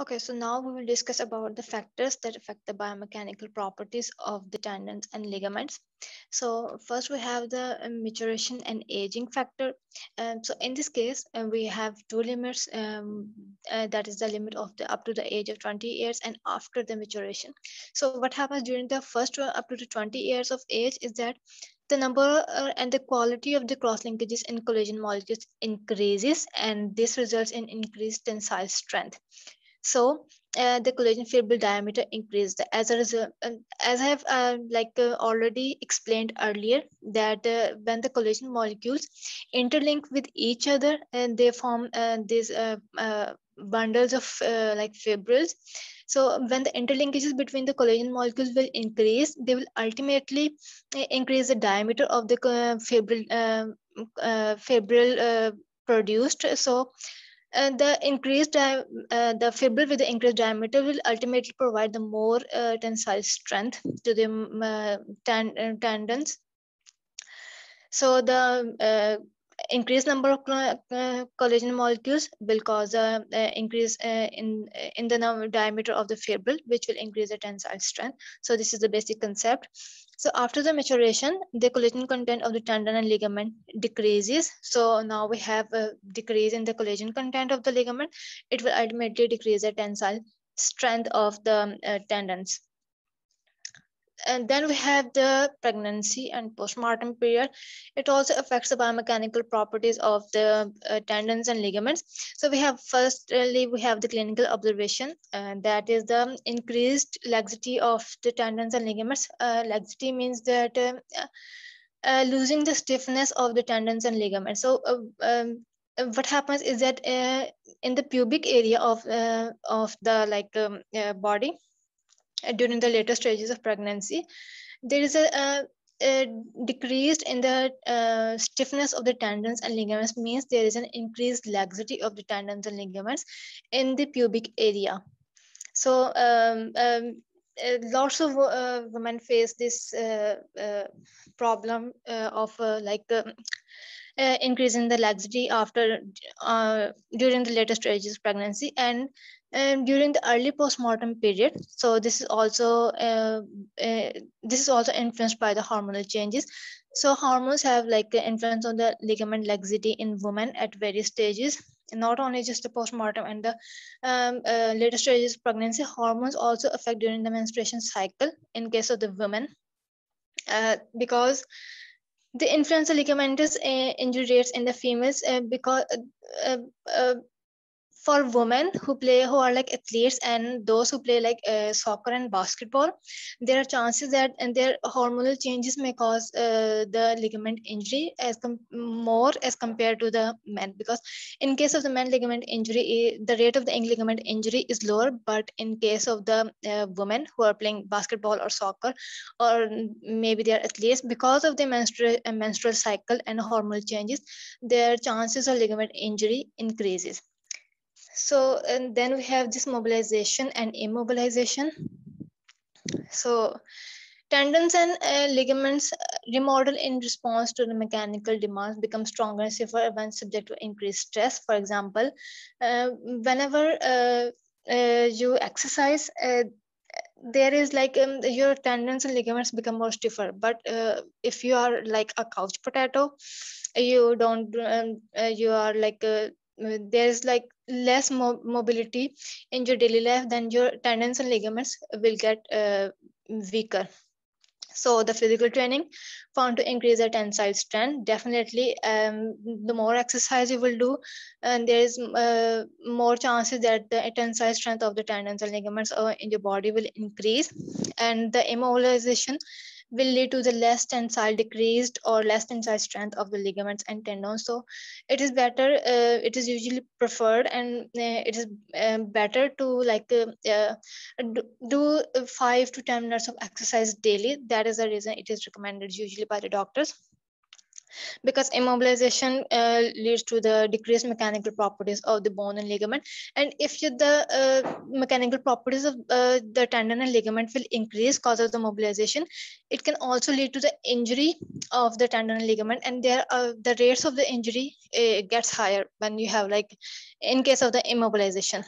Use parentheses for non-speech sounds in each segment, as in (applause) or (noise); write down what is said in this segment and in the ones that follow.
Okay, so now we will discuss about the factors that affect the biomechanical properties of the tendons and ligaments. So first we have the uh, maturation and aging factor. Um, so in this case, uh, we have two limits. Um, uh, that is the limit of the up to the age of 20 years and after the maturation. So what happens during the first uh, up to the 20 years of age is that the number uh, and the quality of the cross linkages in collagen molecules increases and this results in increased tensile strength so uh, the collagen fibril diameter increased. As a result uh, as i have uh, like uh, already explained earlier that uh, when the collagen molecules interlink with each other and they form uh, these bundles of like fibrils so when the interlinkages between the collagen molecules will increase they will ultimately increase the diameter of the fibril fibril produced. So uh, the increased uh, the fibril with the increased diameter will ultimately provide the more uh, tensile strength to the um, uh, uh, tendons. So the increased number of uh, uh, collagen molecules will cause a uh, increase in in the diameter of the fibril, which will increase the tensile strength. So this is the basic concept. So after the maturation, the collagen content of the tendon and ligament decreases. So now we have a decrease in the collagen content of the ligament. It will ultimately decrease the tensile strength of the uh, tendons and then we have the pregnancy and postpartum period. It also affects the biomechanical properties of the uh, tendons and ligaments. So we have firstly, we have the clinical observation, and that is the increased laxity of the tendons and ligaments. Uh, laxity means that uh, uh losing the stiffness of the tendons and ligaments. So uh, um, what happens is that uh, in the pubic area of of the like um, body, uh, during the later stages of pregnancy, there is a, a, a decreased in the uh, stiffness of the tendons and ligaments means there is an increased laxity of the tendons and ligaments in the pubic area. So um, um, uh, lots of uh, women face this uh, uh problem uh, of like um, increase in the laxity after during the later stages of pregnancy and and during the early postpartum period so this is also uh, uh, this is also influenced by the hormonal changes. So hormones have like an influence on the ligament laxity in women at various stages. Not only just the postpartum and the um, uh, later stages of pregnancy hormones also affect during the menstruation cycle in case of the women. Uh, because the influenza ligamentous uh, injury rates in the females uh, because for women who play who are like athletes and those who play like uh, soccer and basketball there are chances that and their hormonal changes may cause uh, the ligament injury as more as compared to the men. Because in case of the men ligament injury eh, the rate of the ligament injury is lower but in case of the uh, women who are playing basketball or soccer or maybe they are athletes because of the menstrual, menstrual cycle and hormonal changes their chances of ligament injury increases so, and then we have this mobilization and immobilization. So, tendons and uh, ligaments remodel in response to the mechanical demands become stronger and safer when subject to increased stress. For example, uh, whenever uh, uh you exercise, uh, there is like um, your tendons and ligaments become more stiffer. But uh, if you are like a couch potato, you don't, um, you are like there's like less mo mobility in your daily life then your tendons and ligaments will get uh, weaker. So the physical training found to increase the tensile strength definitely um, the more exercise you will do and there is uh, more chances that the tensile strength of the tendons and ligaments uh, in your body will increase and the immobilization will lead to the less tensile decreased or less tensile strength of the ligaments and tendons. So it is better, uh, it is usually preferred and uh, it is uh, better to like uh, uh, do five to 10 minutes of exercise daily. That is the reason it is recommended usually by the doctors because immobilization uh, leads to the decreased mechanical properties of the bone and ligament. And if you, the uh, mechanical properties of uh, the tendon and ligament will increase cause of the mobilization it can also lead to the injury of the tendon and ligament. And there are the rates of the injury uh, gets higher when you have like in case of the immobilization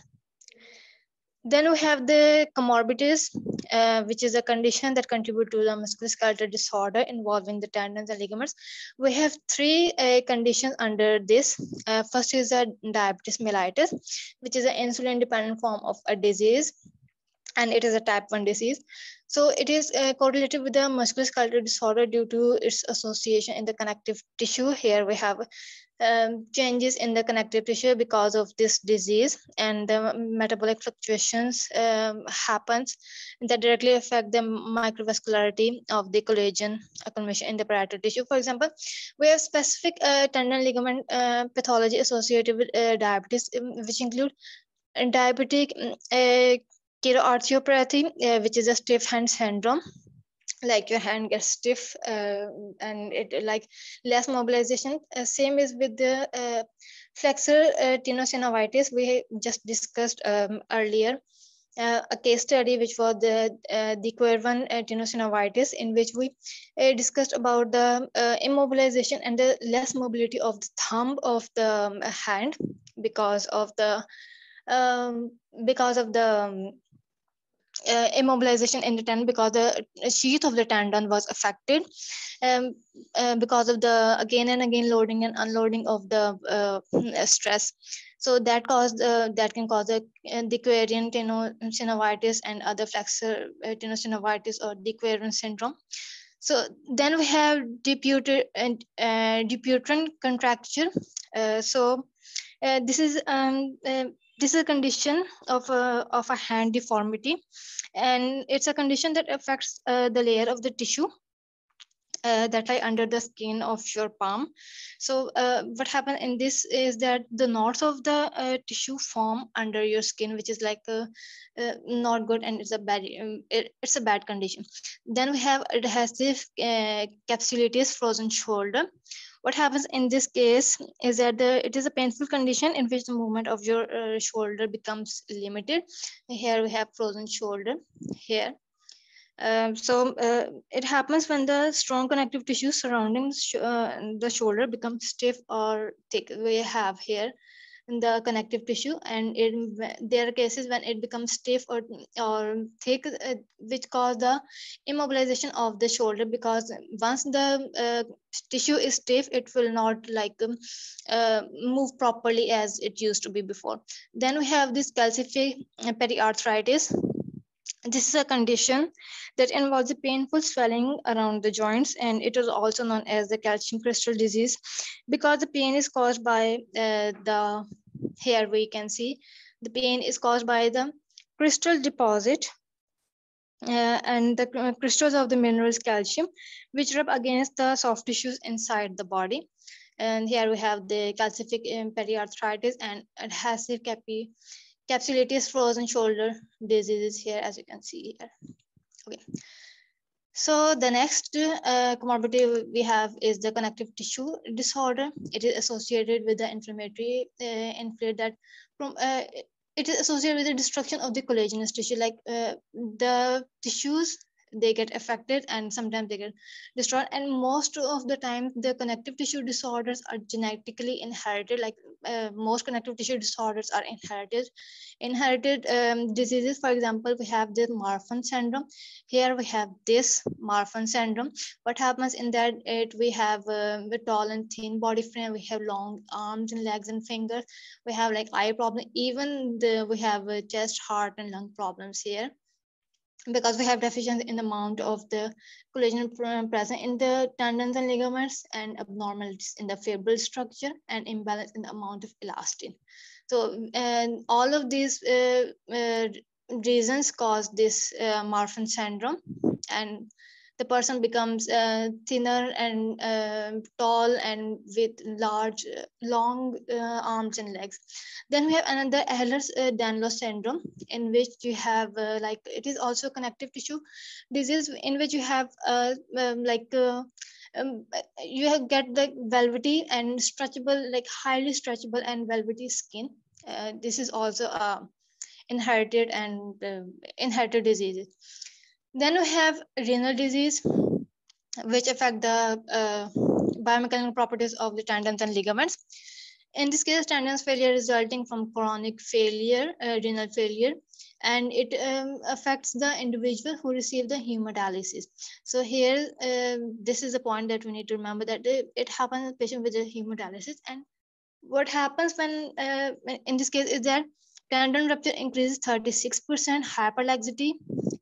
then we have the comorbidities, uh, which is a condition that contribute to the musculoskeletal disorder involving the tendons and ligaments. We have three uh, conditions under this. Uh, first is a diabetes mellitus, which is an insulin-dependent form of a disease, and it is a type 1 disease. So it is uh, correlated with the musculoskeletal disorder due to its association in the connective tissue. Here we have um, changes in the connective tissue because of this disease and the metabolic fluctuations um, happens that directly affect the microvascularity of the collagen accumulation in the parietal tissue. For example, we have specific uh, tendon ligament uh, pathology associated with uh, diabetes, um, which include diabetic mm, uh, which is a stiff hand syndrome. Like your hand gets stiff uh, and it like less mobilization. Uh, same is with the uh, flexor uh, tenosynovitis we just discussed um, earlier. Uh, a case study which was the uh, de Quervain uh, tenosynovitis in which we uh, discussed about the uh, immobilization and the less mobility of the thumb of the um, hand because of the um, because of the um, uh, immobilization in the tendon because the sheath of the tendon was affected um, uh, because of the again and again loading and unloading of the uh, (clears throat) stress. So that caused uh, that can cause a, de Quervain tenosynovitis and other flexor uh, tenosynovitis or the syndrome. So then we have Dupuytren and uh, Dupuytren contracture. Uh, so this is um, this is a condition of a, of a hand deformity and it's a condition that affects uh, the layer of the tissue uh, that lie under the skin of your palm. So uh, what happens in this is that the knots of the uh, tissue form under your skin, which is like uh, uh, not good and it's a bad um, it, it's a bad condition. Then we have adhesive capsulitis frozen shoulder, what happens in this case is that the, it is a painful condition in which the movement of your uh, shoulder becomes limited. Here we have frozen shoulder here. Um, so uh, it happens when the strong connective tissue surrounding sh uh, the shoulder becomes stiff or thick. We have here the connective tissue and it, there are cases when it becomes stiff or, or thick uh, which cause the immobilization of the shoulder because once the uh, tissue is stiff it will not like um, uh, move properly as it used to be before. Then we have this calcific periarthritis this is a condition that involves a painful swelling around the joints and it is also known as the calcium crystal disease because the pain is caused by uh, the here we can see. The pain is caused by the crystal deposit uh, and the crystals of the minerals calcium which rub against the soft tissues inside the body. And here we have the calcific um, periarthritis and adhesive capi capsulitis frozen shoulder diseases here as you can see here. Okay. So the next uh, comorbidity we have is the connective tissue disorder. It is associated with the inflammatory uh, that from uh, it is associated with the destruction of the collagenous tissue like uh, the tissues they get affected and sometimes they get destroyed. And most of the time the connective tissue disorders are genetically inherited like uh, most connective tissue disorders are inherited. Inherited um, diseases for example we have the marfan syndrome. Here we have this marfan syndrome. What happens in that it we have uh, a tall and thin body frame. We have long arms and legs and fingers. We have like eye problem. Even the we have uh, chest heart and lung problems here because we have deficiency in the amount of the collagen present in the tendons and ligaments and abnormalities in the fibril structure and imbalance in the amount of elastin. So, and all of these uh, uh, reasons cause this uh, Marfan syndrome and the person becomes uh, thinner and uh, tall and with large, uh, long uh, arms and legs. Then we have another Ehlers-Danlos syndrome in which you have uh, like, it is also connective tissue disease in which you have uh, um, like, um, you have get the velvety and stretchable, like highly stretchable and velvety skin. this is also inherited and inherited diseases. Then we have renal disease, which affect the uh, biomechanical properties of the tendons and ligaments. In this case, tendons failure resulting from chronic failure, uh, renal failure, and it um, affects the individual who receive the hemodialysis. So here, um, this is a point that we need to remember that it happens in patient with the hemodialysis. And what happens when, uh, in this case, is that tendon rupture increases 36%, hyperlaxity,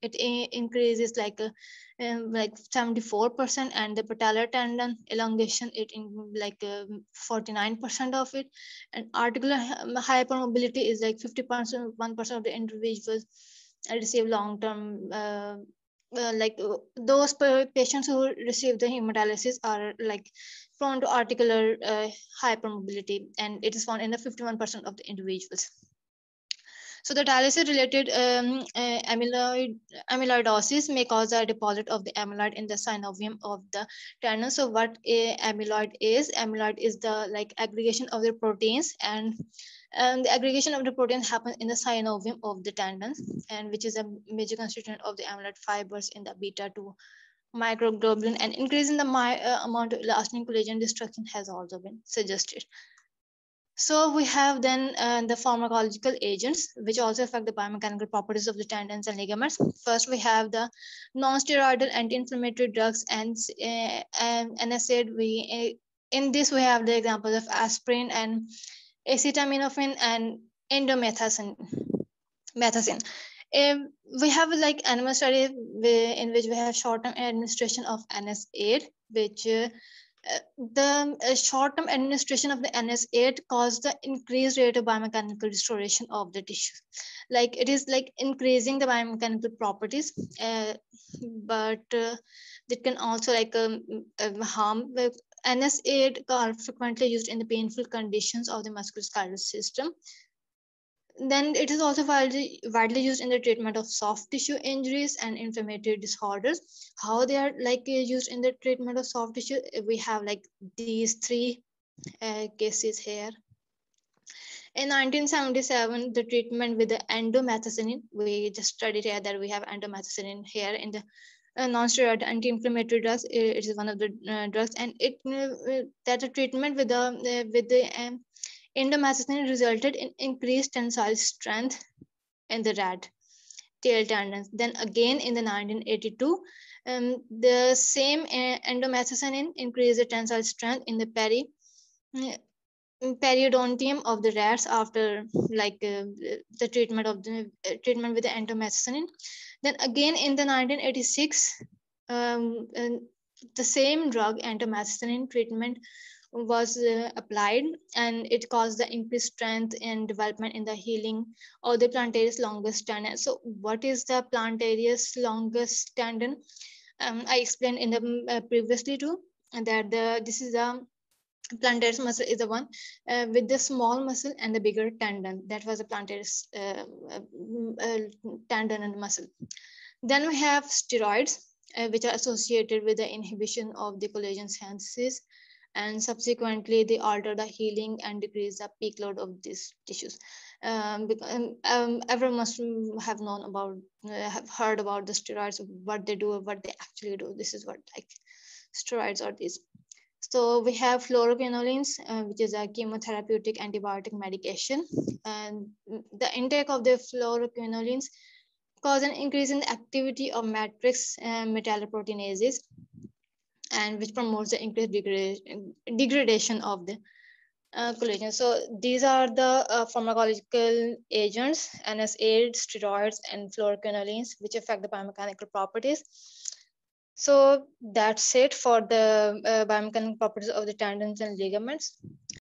it increases like a, um, like 74% and the patellar tendon elongation it in like 49% um, of it. And articular hypermobility is like 50% 1% of the individuals receive long-term uh, uh, like uh, those patients who receive the hemodialysis are like prone to articular uh, hypermobility and it is found in the 51% of the individuals so the dialysis-related um, uh, amyloid amyloidosis may cause a deposit of the amyloid in the synovium of the tendon. So what a amyloid is? Amyloid is the like aggregation of the proteins and and the aggregation of the proteins happens in the synovium of the tendon and which is a major constituent of the amyloid fibers in the beta 2 microglobulin and increasing the my, uh, amount of elastin collagen destruction has also been suggested. So we have then uh, the pharmacological agents, which also affect the biomechanical properties of the tendons and ligaments. First, we have the non-steroidal anti-inflammatory drugs and, uh, and NSAID. We, uh, in this, we have the examples of aspirin and acetaminophen and indomethacin. Methacin. Um, we have like animal study in which we have short-term administration of NSAID, which uh, the uh, short-term administration of the NSAID caused the increased rate of biomechanical restoration of the tissue. Like it is like increasing the biomechanical properties, uh, but uh, it can also like um, um, harm. NSAID are frequently used in the painful conditions of the musculoskeletal system then it is also widely, widely used in the treatment of soft tissue injuries and inflammatory disorders. How they are like uh, used in the treatment of soft tissue, we have like these three uh, cases here. In 1977, the treatment with the endomethacillin, we just studied here that we have endomethacillin here in the uh, non-steroidal anti-inflammatory drugs. It is one of the uh, drugs, and it uh, that the treatment with the uh, with the um, Indomethacin resulted in increased tensile strength in the rat tail tendons. Then again in the 1982, um, the same indomethacin increased the tensile strength in the peri mm, periodontium of the rats after like uh, the treatment of the uh, treatment with the indomethacin. Then again in the 1986, um, the same drug indomethacin treatment was uh, applied and it caused the increased strength and development in the healing of the plantaris longus tendon. So what is the plantaris longus tendon? Um, I explained in the uh, previously too that the this is the plantaris muscle is the one uh, with the small muscle and the bigger tendon. That was the plantaris uh, uh, tendon and muscle. Then we have steroids, uh, which are associated with the inhibition of the collagen synthesis and subsequently they alter the healing and decrease the peak load of these tissues. Um, um, um, everyone must have known about, uh, have heard about the steroids, what they do, what they actually do. This is what like steroids are these. So we have fluoroquinolones, uh, which is a chemotherapeutic antibiotic medication. And the intake of the fluoroquinolones cause an increase in the activity of matrix uh, metalloproteinases and which promotes the increased degradation of the uh, collagen. So these are the uh, pharmacological agents, NSAIDs, steroids, and fluoroquinolones, which affect the biomechanical properties. So that's it for the uh, biomechanical properties of the tendons and ligaments.